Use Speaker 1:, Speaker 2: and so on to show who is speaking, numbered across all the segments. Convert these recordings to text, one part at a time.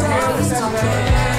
Speaker 1: stars today.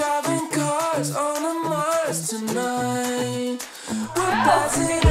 Speaker 1: Driving cars on a Mars tonight. We're passing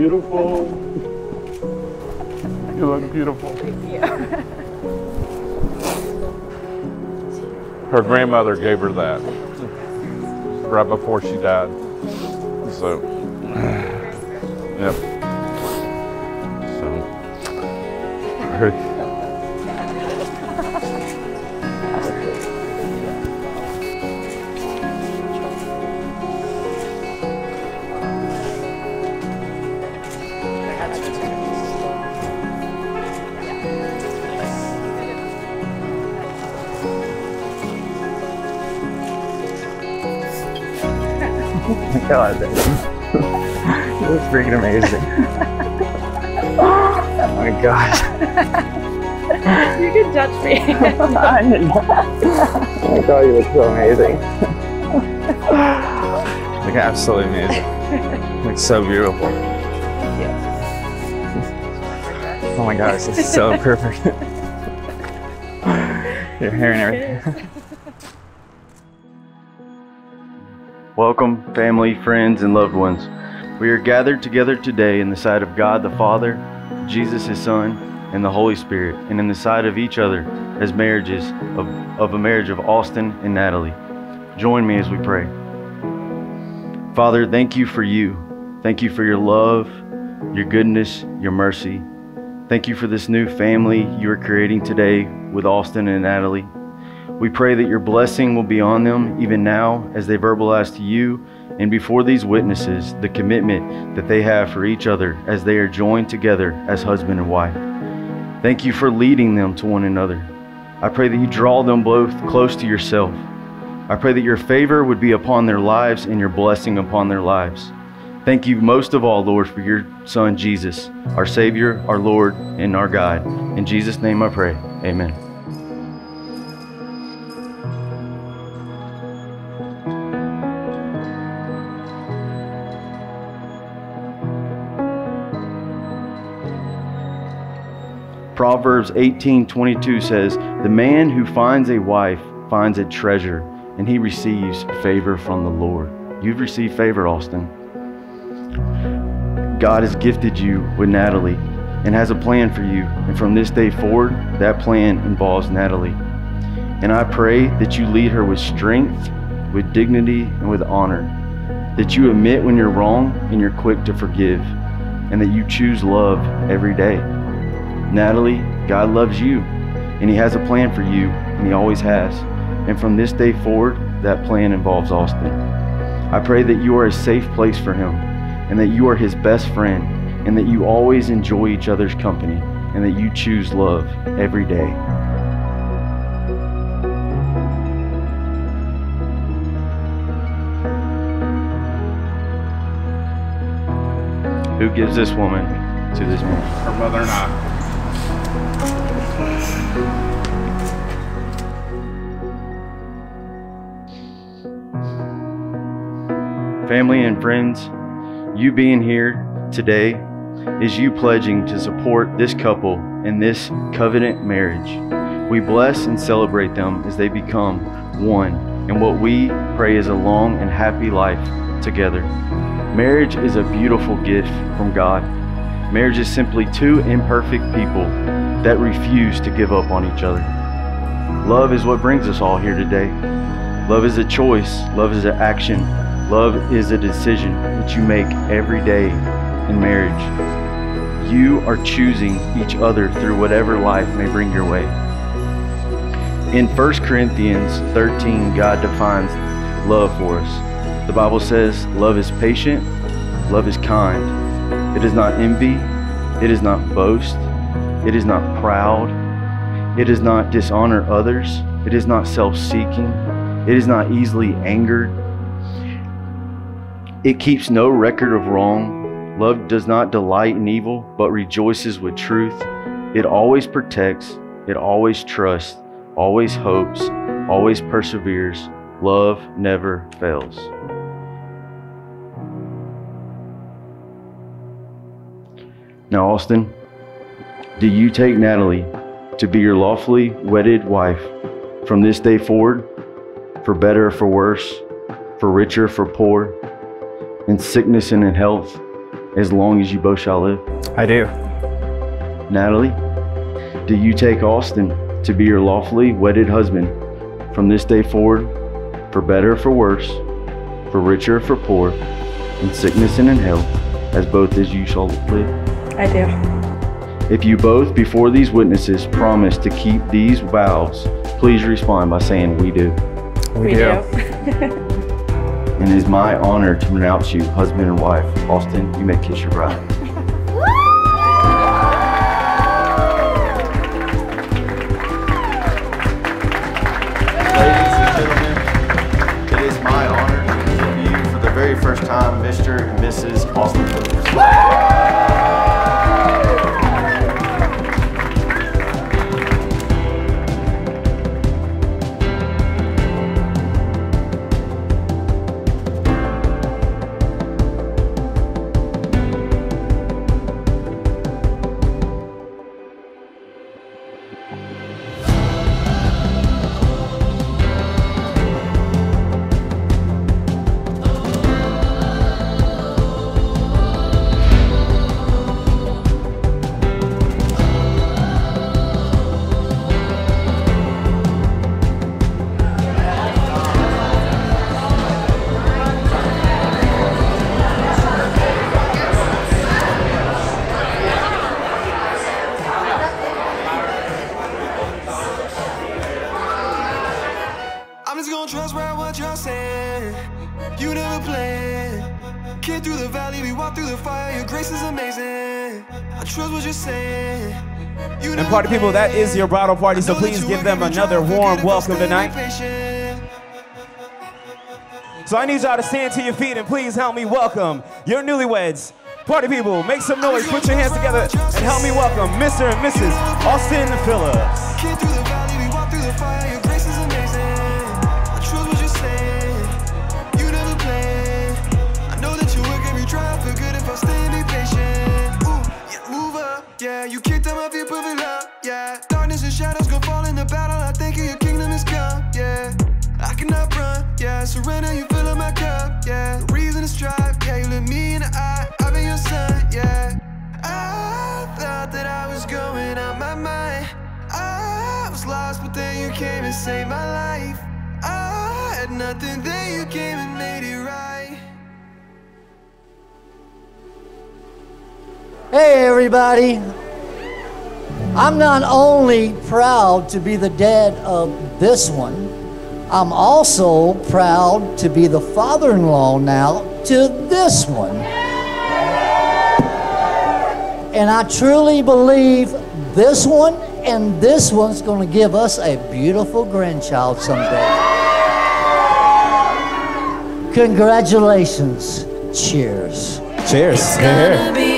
Speaker 2: Beautiful. You look beautiful. Her grandmother gave her that right before she died. So,
Speaker 3: God, baby. you look freaking amazing. oh my gosh.
Speaker 4: You can judge me.
Speaker 3: I did not. Oh my god, you look so amazing. look absolutely amazing. You look so beautiful. Oh my gosh, this is so perfect. Your hair and everything.
Speaker 5: Welcome, family, friends, and loved ones. We are gathered together today in the sight of God the Father, Jesus his Son, and the Holy Spirit, and in the sight of each other as marriages of, of a marriage of Austin and Natalie. Join me as we pray. Father, thank you for you. Thank you for your love, your goodness, your mercy. Thank you for this new family you are creating today with Austin and Natalie. We pray that your blessing will be on them even now as they verbalize to you and before these witnesses the commitment that they have for each other as they are joined together as husband and wife. Thank you for leading them to one another. I pray that you draw them both close to yourself. I pray that your favor would be upon their lives and your blessing upon their lives. Thank you most of all, Lord, for your Son, Jesus, our Savior, our Lord, and our God. In Jesus' name I pray. Amen. Proverbs 18:22 says, "The man who finds a wife finds a treasure, and he receives favor from the Lord." You've received favor, Austin. God has gifted you with Natalie and has a plan for you, and from this day forward, that plan involves Natalie. And I pray that you lead her with strength, with dignity, and with honor. That you admit when you're wrong and you're quick to forgive, and that you choose love every day. Natalie, God loves you and He has a plan for you, and He always has. And from this day forward, that plan involves Austin. I pray that you are a safe place for Him and that you are His best friend and that you always enjoy each other's company and that you choose love every day. Who gives this woman to this man?
Speaker 2: Her mother and I.
Speaker 5: Family and friends, you being here today is you pledging to support this couple in this covenant marriage. We bless and celebrate them as they become one in what we pray is a long and happy life together. Marriage is a beautiful gift from God. Marriage is simply two imperfect people that refuse to give up on each other. Love is what brings us all here today. Love is a choice, love is an action, love is a decision that you make every day in marriage. You are choosing each other through whatever life may bring your way. In 1 Corinthians 13, God defines love for us. The Bible says, Love is patient, love is kind. It is not envy, it is not boast, it is not proud, it does not dishonor others, it is not self seeking, it is not easily angered. It keeps no record of wrong. Love does not delight in evil, but rejoices with truth. It always protects, it always trusts, always hopes, always perseveres. Love never fails. Now, Austin, do you take Natalie to be your lawfully wedded wife from this day forward, for better or for worse, for richer or for poor, in sickness and in health, as long as you both shall live?
Speaker 6: I do.
Speaker 5: Natalie, do you take Austin to be your lawfully wedded husband from this day forward, for better or for worse, for richer or for poor, in sickness and in health, as both as you shall live?
Speaker 4: I do.
Speaker 5: If you both, before these witnesses, promise to keep these vows, please respond by saying, We do.
Speaker 6: We, do.
Speaker 5: And it is my honor to pronounce you husband and wife. Austin, you may kiss your bride. Ladies and gentlemen, it is my honor to present you for the very first time Mr. and Mrs. Austin Phillips.
Speaker 1: Kid through the valley, we walk through the fire. Your grace is amazing. I trust what you're saying. You
Speaker 6: And party people, that is your bridal party, so
Speaker 1: I know that
Speaker 6: please give them another warm
Speaker 1: forget if I
Speaker 6: welcome tonight. So I need y'all to stand to your feet and please help me welcome your newlyweds. Party people, make some noise, put your hands together, and help me welcome Mr. and Mrs. Austin Phillips.
Speaker 1: You my feet, perfect love. Yeah, darkness and shadows gonna fall in the battle. I think your kingdom is come. Yeah. I cannot run, yeah. Surrender, you fill up my cup, yeah. The reason to strive, yeah. You look me in the eye, I've been your son, yeah. I thought that I was going out my mind. I was lost, but then you came and saved my life. I had nothing, then you came and made it right.
Speaker 7: Hey, everybody. I'm not only proud to be the dad of this one, I'm also proud to be the father in law now to this one. And I truly believe this one and this one's going to give us a beautiful grandchild someday. Congratulations. Cheers.
Speaker 6: Cheers. Here, here.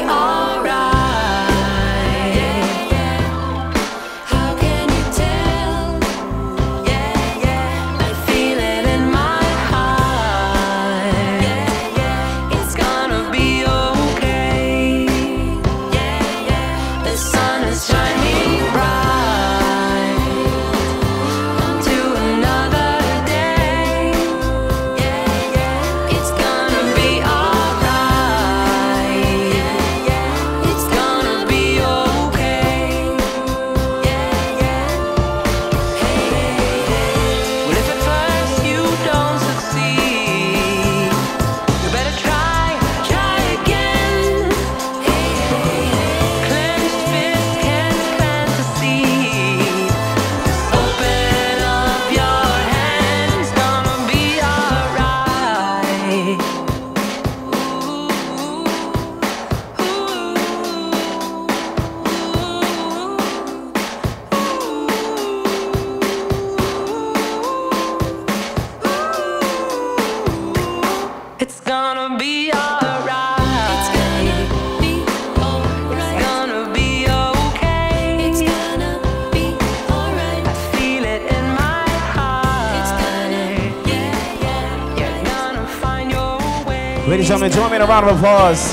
Speaker 6: Ladies and gentlemen, join me in a round of applause.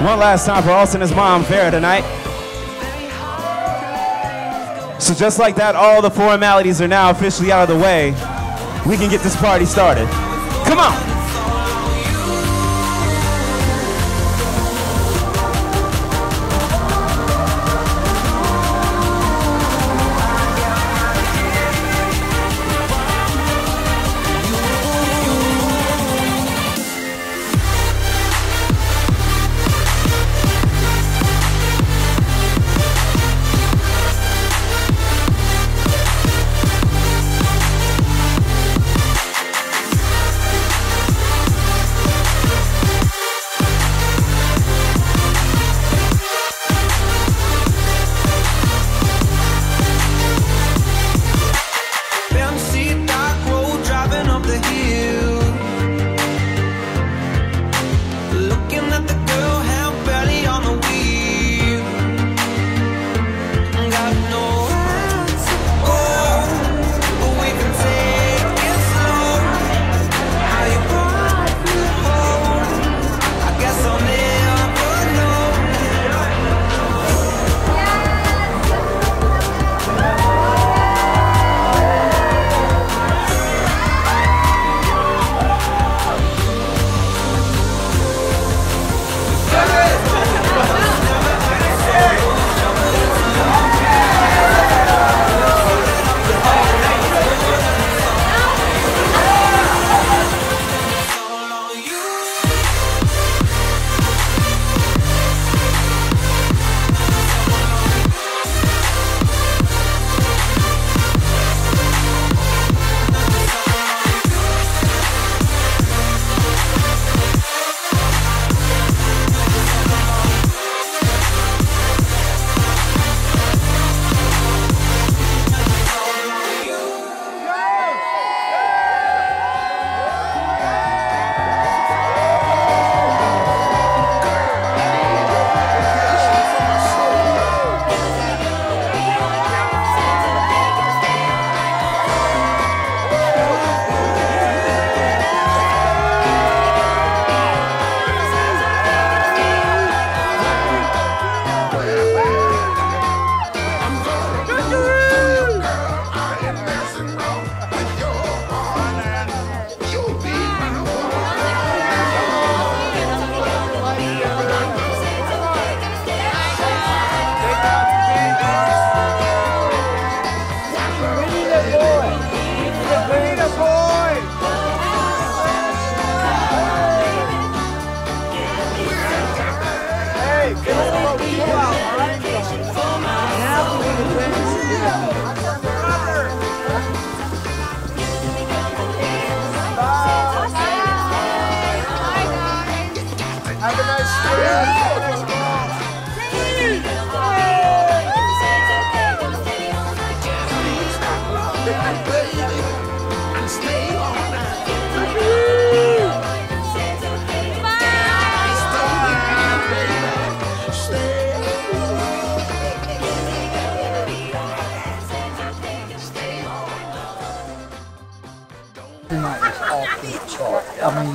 Speaker 6: One last time for Austin and his mom, Farrah, tonight. So just like that, all the formalities are now officially out of the way. We can get this party started. Come on.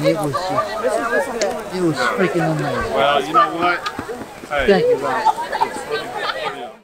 Speaker 7: It was just, it was freaking amazing.
Speaker 2: Well, you know what? Hey,
Speaker 7: Thank you, Rob.